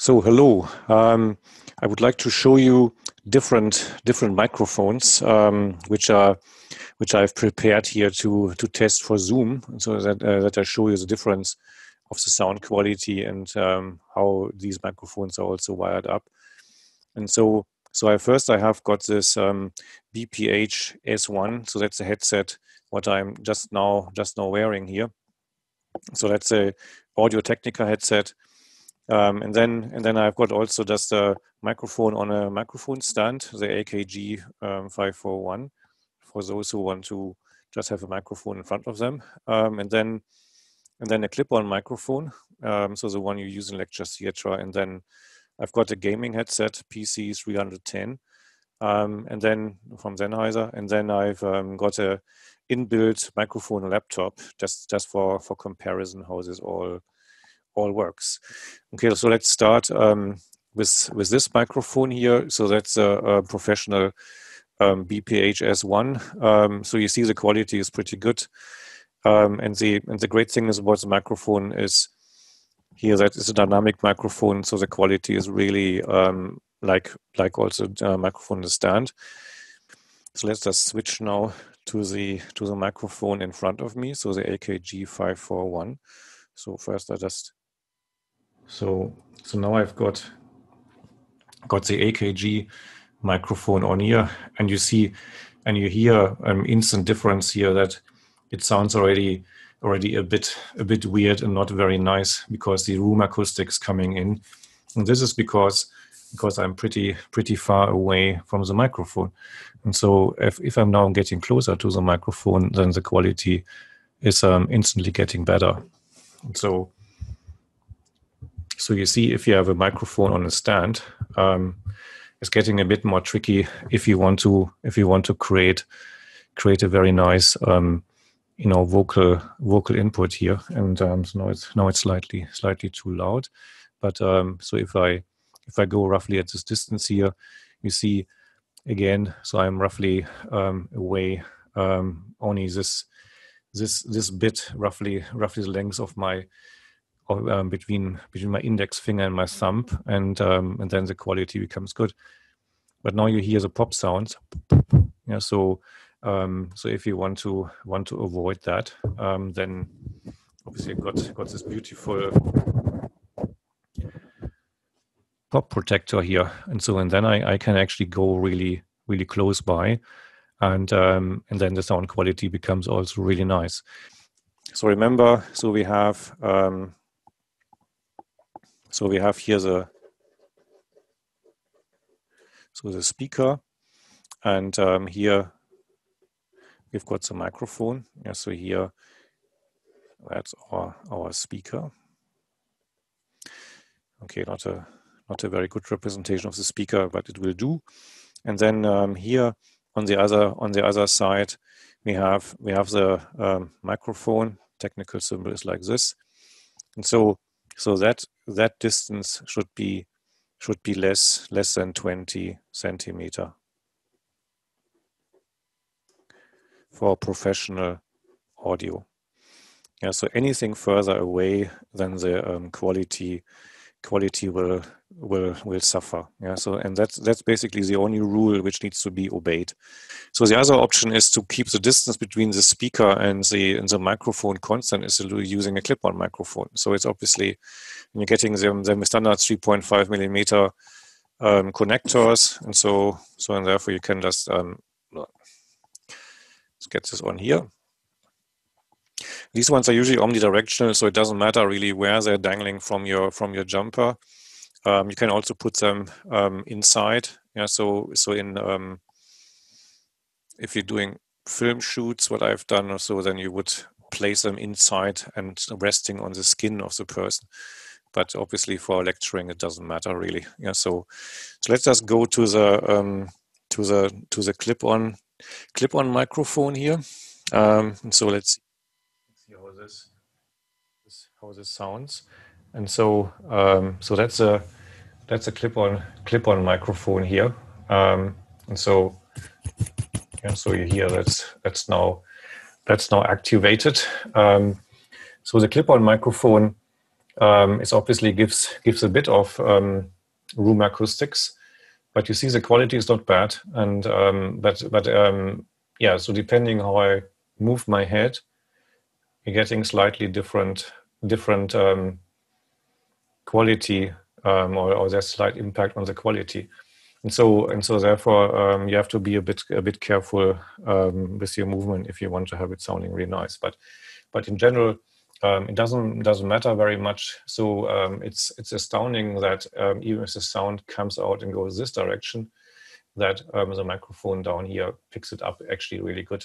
So hello, um, I would like to show you different different microphones um, which are which I've prepared here to to test for Zoom, so that uh, that I show you the difference of the sound quality and um, how these microphones are also wired up. And so so I first I have got this um, BPH S1, so that's a headset what I'm just now just now wearing here. So that's a Audio Technica headset um, and then and then I've got also just a microphone on a microphone stand, the AKG um, 541, for those who want to just have a microphone in front of them. Um, and then and then a clip-on microphone, um, so the one you use in lecture theatre. And then I've got a gaming headset, PC 310, um, and then from Sennheiser. And then I've um, got a inbuilt microphone laptop, just just for for comparison how this all all works. Okay, so let's start um, with with this microphone here. So that's a, a professional um, BPH-S1. Um, so you see the quality is pretty good, um, and the and the great thing is about the microphone is here that is a dynamic microphone, so the quality is really um, like like also a microphone in the stand. So let's just switch now to the to the microphone in front of me. So the AKG 541. So first I just so so now I've got got the AKG microphone on here, and you see and you hear an instant difference here that it sounds already already a bit a bit weird and not very nice because the room acoustics coming in. And this is because because I'm pretty pretty far away from the microphone. And so if, if I'm now getting closer to the microphone, then the quality is um, instantly getting better. And so so you see, if you have a microphone on a stand, um, it's getting a bit more tricky if you want to if you want to create create a very nice um, you know vocal vocal input here. And um, so now it's now it's slightly slightly too loud. But um, so if I if I go roughly at this distance here, you see again. So I'm roughly um, away um, only this this this bit roughly roughly the length of my um, between between my index finger and my thumb, and um, and then the quality becomes good. But now you hear the pop sounds. Yeah, so um, so if you want to want to avoid that, um, then obviously I got got this beautiful pop protector here, and so and then I, I can actually go really really close by, and um, and then the sound quality becomes also really nice. So remember, so we have um, so we have here the so the speaker, and um, here we've got the microphone. Yeah, so here that's our our speaker. Okay, not a not a very good representation of the speaker, but it will do. And then um, here on the other on the other side, we have we have the um, microphone. Technical symbol is like this, and so so that that distance should be should be less less than 20 centimeter for professional audio. Yeah, so anything further away than the um, quality quality will will will suffer yeah? So and that's that's basically the only rule which needs to be obeyed. So the other option is to keep the distance between the speaker and the and the microphone constant is using a clip-on microphone. So it's obviously you're getting them them standard 3.5 millimeter um, connectors and so so and therefore you can just um, let's get this on here these ones are usually omnidirectional, so it doesn't matter really where they're dangling from your from your jumper. Um, you can also put them um, inside. Yeah, so so in um, if you're doing film shoots, what I've done, so then you would place them inside and resting on the skin of the person. But obviously, for lecturing, it doesn't matter really. Yeah, so so let's just go to the um, to the to the clip-on clip-on microphone here. Um, so let's this, how this sounds. And so um, so that's a that's a clip-on clip-on microphone here. Um, and so yeah, so you hear that's that's now that's now activated. Um, so the clip-on microphone um, it obviously gives gives a bit of um, room acoustics, but you see the quality is not bad. And um, but but um, yeah, so depending how I move my head, getting slightly different different um, quality um, or, or there's slight impact on the quality. And so and so therefore you have to be a bit a bit careful with your movement if you want to have it sounding really nice. But but in general, um, it doesn't doesn't matter very much. So um, it's it's astounding that um, even if the sound comes out and goes this direction, that um, the microphone down here picks it up actually really good.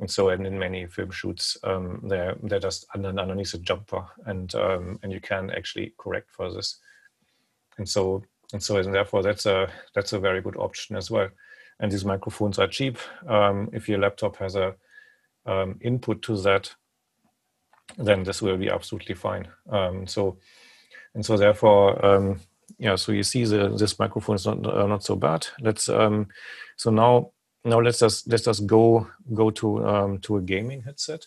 And so, and in many film shoots, um, they're just under, underneath a jumper, and um, and you can actually correct for this. And so and so, and therefore, that's a that's a very good option as well. And these microphones are cheap. if your laptop has a input to that then this will be absolutely fine. Um, so, and so therefore, um, yeah. So you see, the this microphone is not uh, not so bad. Let's um, so now now let's just let's just go go to um, to a gaming headset.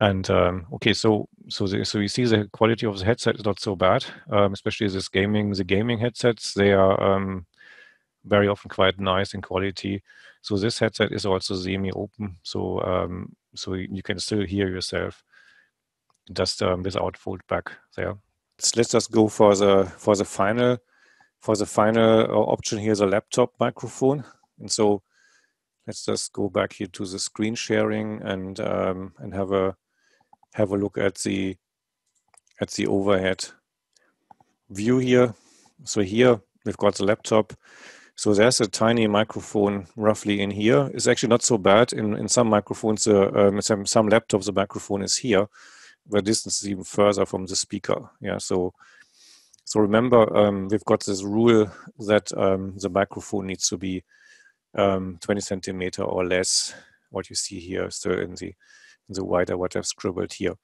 And um, okay, so so the, so you see the quality of the headset is not so bad, um, especially this gaming the gaming headsets. They are um, very often quite nice in quality. So this headset is also semi-open, so um, so you can still hear yourself just um, without foldback there. So let's just go for the for the final for the final uh, option here, the laptop microphone. And so let's just go back here to the screen sharing and um, and have a have a look at the at the overhead view here. So here we've got the laptop. So there's a tiny microphone roughly in here. It's actually not so bad. In in some microphones, uh, um, some some laptops, the microphone is here the distance is even further from the speaker. Yeah, so so remember um, we've got this rule that um, the microphone needs to be um, 20 centimeter or less. What you see here still in the in the wider what I've scribbled here.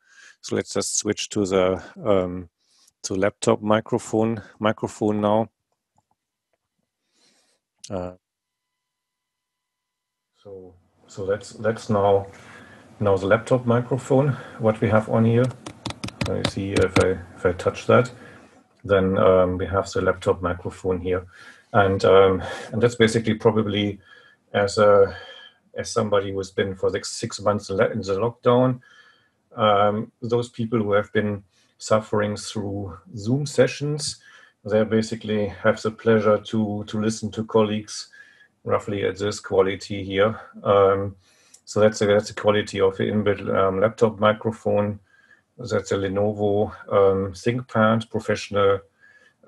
So let's just switch to the um, to laptop microphone microphone now. Uh, so so that's that's now now the laptop microphone, what we have on here. So you see if I, if I touch that, then um, we have the laptop microphone here. And, um, and that's basically probably as a, as somebody who's been for six, six months in the lockdown, um, those people who have been suffering through Zoom sessions, they basically have the pleasure to, to listen to colleagues roughly at this quality here. Um, so that's a, that's the quality of the inbuilt um, laptop microphone. That's a Lenovo um, ThinkPad professional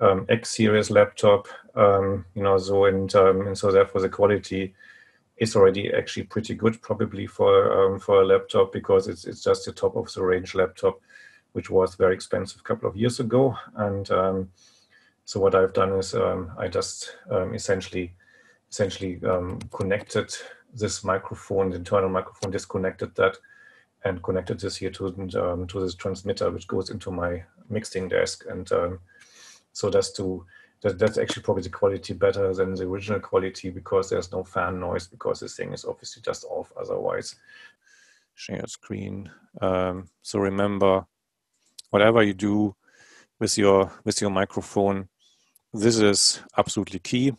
um, X series laptop. Um, you know, so and um, and so therefore the quality is already actually pretty good, probably for um, for a laptop because it's it's just the top of the range laptop, which was very expensive a couple of years ago. And so what I've done is I just essentially essentially connected this microphone, the internal microphone, disconnected that and connected this here to um, to this transmitter, which goes into my mixing desk. And um, so that's to that, that's actually probably the quality better than the original quality because there's no fan noise because this thing is obviously just off otherwise. Share screen. Um, so remember, whatever you do with your with your microphone, this is absolutely key.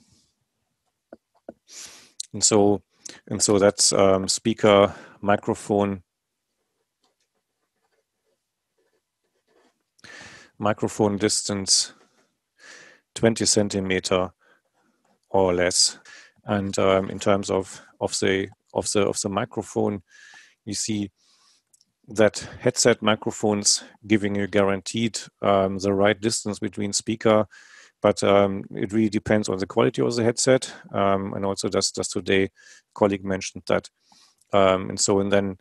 And so and so that's um, speaker, microphone, microphone distance 20 centimeter or less. And um, in terms of, of the of the of the microphone, you see that headset microphones giving you guaranteed um, the right distance between speaker but um, it really depends on the quality of the headset. Um, and also just, just today, colleague mentioned that. Um, and so, and then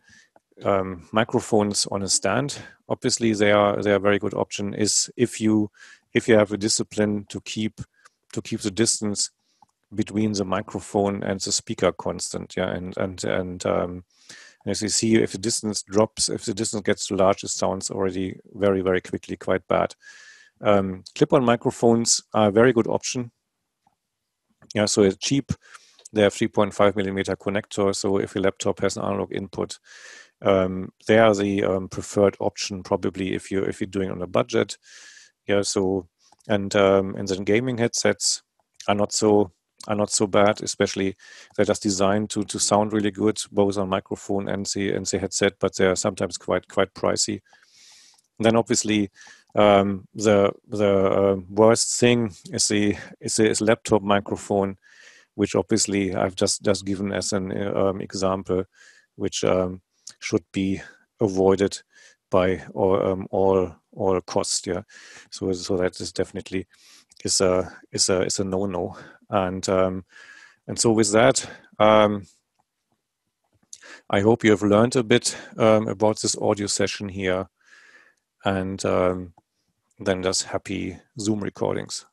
um, microphones on a stand, obviously they are, they are a very good option is if you, if you have a discipline to keep, to keep the distance between the microphone and the speaker constant. Yeah. And, and, and, um, as you see, if the distance drops, if the distance gets too large, it sounds already very, very quickly quite bad. Um, clip-on microphones are a very good option. Yeah, so it's cheap. They have 3.5 millimeter connector. So if your laptop has an analog input, um, they are the um, preferred option probably if you if you're doing on a budget. Yeah. So and um, and then gaming headsets are not so are not so bad, especially they're just designed to to sound really good both on microphone and the and the headset, but they are sometimes quite quite pricey. And then obviously um, the the uh, worst thing is the is the is laptop microphone, which obviously I've just just given as an um, example, which um, should be avoided by all um, all all costs. Yeah, so so that is definitely is a is a is a no no, and um, and so with that. Um, I hope you have learned a bit um, about this audio session here and um, then just happy Zoom recordings.